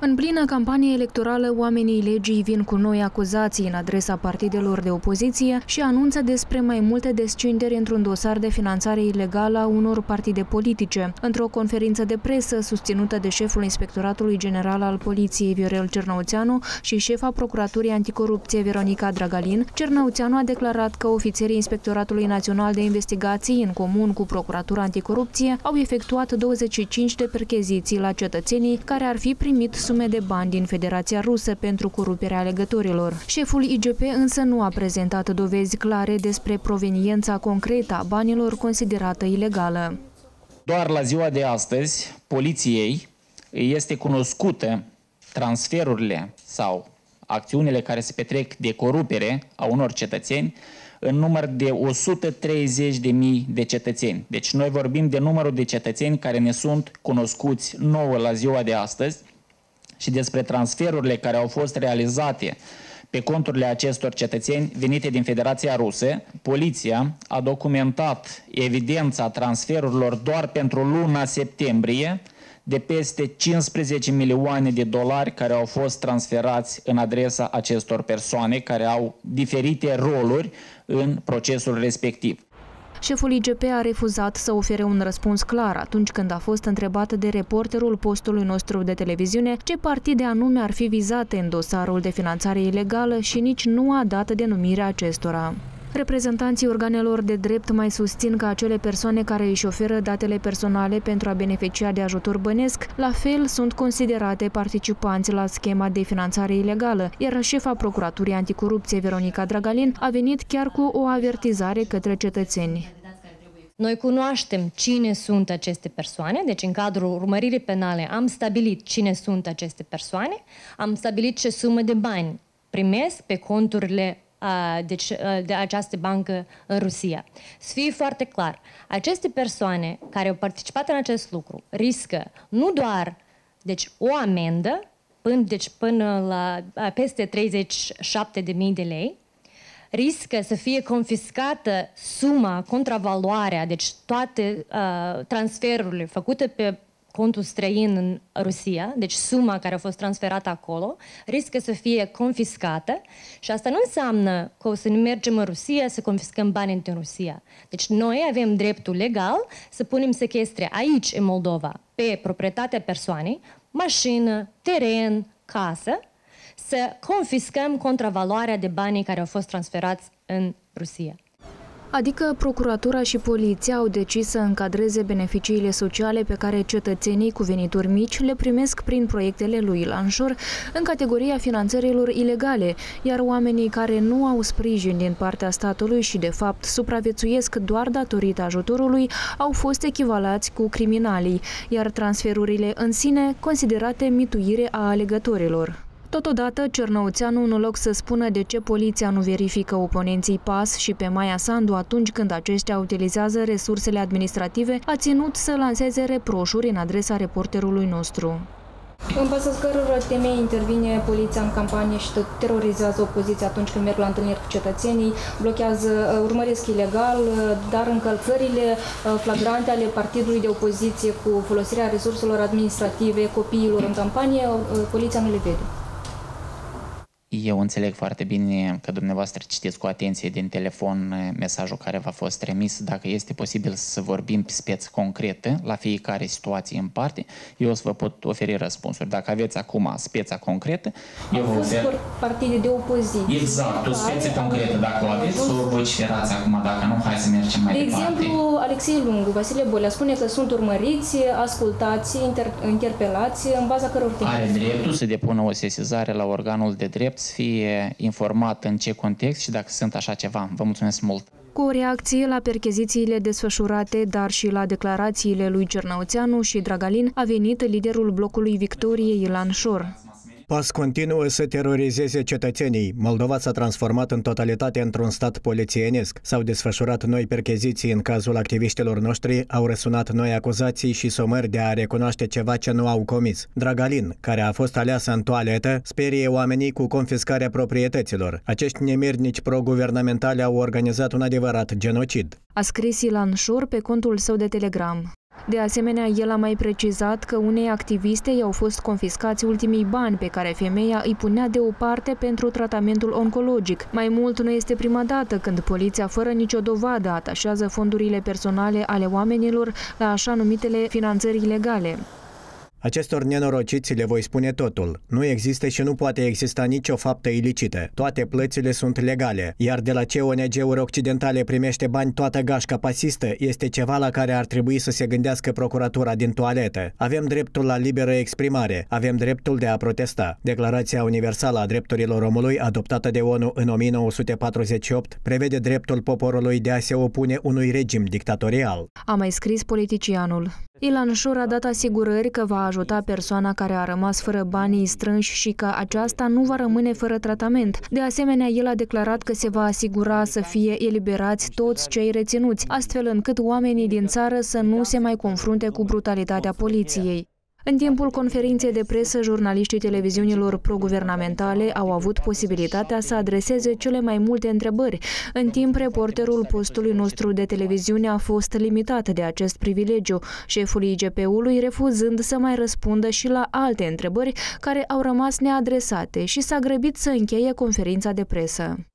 În plină campanie electorală, oamenii legii vin cu noi acuzații în adresa partidelor de opoziție și anunță despre mai multe descinderi într-un dosar de finanțare ilegală a unor partide politice. Într-o conferință de presă susținută de șeful Inspectoratului General al Poliției Viorel Cernăuțeanu și șefa Procuraturii Anticorupție Veronica Dragalin, Cernăuțeanu a declarat că ofițerii Inspectoratului Național de Investigații, în comun cu Procuratura Anticorupție, au efectuat 25 de percheziții la cetățenii care ar fi primit sume de bani din Federația Rusă pentru coruperea alegătorilor. Șeful IGP însă nu a prezentat dovezi clare despre proveniența concretă a banilor considerată ilegală. Doar la ziua de astăzi, poliției este cunoscută transferurile sau acțiunile care se petrec de corupere a unor cetățeni în număr de 130.000 de cetățeni. Deci noi vorbim de numărul de cetățeni care ne sunt cunoscuți nouă la ziua de astăzi și despre transferurile care au fost realizate pe conturile acestor cetățeni venite din Federația Rusă, poliția a documentat evidența transferurilor doar pentru luna septembrie de peste 15 milioane de dolari care au fost transferați în adresa acestor persoane care au diferite roluri în procesul respectiv. Șeful IGP a refuzat să ofere un răspuns clar atunci când a fost întrebat de reporterul postului nostru de televiziune ce partide anume ar fi vizate în dosarul de finanțare ilegală și nici nu a dat denumirea acestora. Reprezentanții organelor de drept mai susțin că acele persoane care își oferă datele personale pentru a beneficia de ajutor bănesc, la fel sunt considerate participanți la schema de finanțare ilegală, iar șefa Procuraturii Anticorupție Veronica Dragalin a venit chiar cu o avertizare către cetățeni. Noi cunoaștem cine sunt aceste persoane, deci în cadrul urmăririi penale am stabilit cine sunt aceste persoane, am stabilit ce sumă de bani primesc pe conturile deci, de această bancă în Rusia. Să fie foarte clar, aceste persoane care au participat în acest lucru riscă nu doar deci, o amendă, până, deci până la peste 37.000 de lei, riscă să fie confiscată suma, contravaloarea, deci toate uh, transferurile făcute pe contul străin în Rusia, deci suma care a fost transferată acolo, riscă să fie confiscată și asta nu înseamnă că o să ne mergem în Rusia să confiscăm bani în Rusia. Deci noi avem dreptul legal să punem sechestre aici, în Moldova, pe proprietatea persoanei, mașină, teren, casă, să confiscăm contravaloarea de banii care au fost transferați în Rusia. Adică procuratura și poliția au decis să încadreze beneficiile sociale pe care cetățenii cu venituri mici le primesc prin proiectele lui Lanșor în categoria finanțărilor ilegale, iar oamenii care nu au sprijin din partea statului și de fapt supraviețuiesc doar datorită ajutorului au fost echivalați cu criminalii, iar transferurile în sine considerate mituire a alegătorilor. Totodată, Cernăuțeanu, în loc să spună de ce poliția nu verifică oponenții PAS și pe Maia Sandu atunci când aceștia utilizează resursele administrative, a ținut să lanseze reproșuri în adresa reporterului nostru. În baza căror temei intervine poliția în campanie și terorizează opoziția atunci când merg la întâlniri cu cetățenii, blochează, uh, urmăresc ilegal, uh, dar încălcările uh, flagrante ale partidului de opoziție cu folosirea resurselor administrative copiilor în campanie, poliția nu le vede. Eu înțeleg foarte bine că dumneavoastră citiți cu atenție din telefon eh, mesajul care v-a fost trimis. Dacă este posibil să vorbim pe speță concrete la fiecare situație în parte, eu o să vă pot oferi răspunsuri. Dacă aveți acum speța concretă, eu vă ofer... partide de opoziție. Exact, o speță concretă. Dacă o aveți, să o vociferați acum. Dacă nu, hai să mergem mai de departe. De exemplu, Alexei Lungu, Vasile Bolea, spune că sunt urmăriți, ascultați, inter interpelați, în baza căror Are dreptul să depună o sesizare la organul de drept să fie informat în ce context și dacă sunt așa ceva. Vă mulțumesc mult! Cu o reacție la perchezițiile desfășurate, dar și la declarațiile lui Cernăuțeanu și Dragalin, a venit liderul blocului Victoriei Ilan Șor. PAS continuă să terorizeze cetățenii. Moldova s-a transformat în totalitate într-un stat polițienesc. S-au desfășurat noi percheziții în cazul activiștilor noștri, au răsunat noi acuzații și somări de a recunoaște ceva ce nu au comis. Dragalin, care a fost aleasă în toaletă, sperie oamenii cu confiscarea proprietăților. Acești nemirnici pro-guvernamentali au organizat un adevărat genocid. A scris Ilan Șor pe contul său de Telegram. De asemenea, el a mai precizat că unei activiste i-au fost confiscați ultimii bani pe care femeia îi punea deoparte pentru tratamentul oncologic. Mai mult, nu este prima dată când poliția, fără nicio dovadă, atașează fondurile personale ale oamenilor la așa numitele finanțări ilegale. Acestor nenorociți le voi spune totul. Nu există și nu poate exista nicio faptă ilicită. Toate plățile sunt legale, iar de la ce ONG-uri occidentale primește bani toată gașca pasistă este ceva la care ar trebui să se gândească procuratura din toaletă. Avem dreptul la liberă exprimare, avem dreptul de a protesta. Declarația Universală a Drepturilor Omului, adoptată de ONU în 1948, prevede dreptul poporului de a se opune unui regim dictatorial. A mai scris politicianul. Ilan Șur a dat asigurări că va ajuta persoana care a rămas fără banii strânși și că aceasta nu va rămâne fără tratament. De asemenea, el a declarat că se va asigura să fie eliberați toți cei reținuți, astfel încât oamenii din țară să nu se mai confrunte cu brutalitatea poliției. În timpul conferinței de presă, jurnaliștii televiziunilor proguvernamentale au avut posibilitatea să adreseze cele mai multe întrebări, în timp reporterul postului nostru de televiziune a fost limitat de acest privilegiu, șeful IGP-ului refuzând să mai răspundă și la alte întrebări care au rămas neadresate și s-a grăbit să încheie conferința de presă.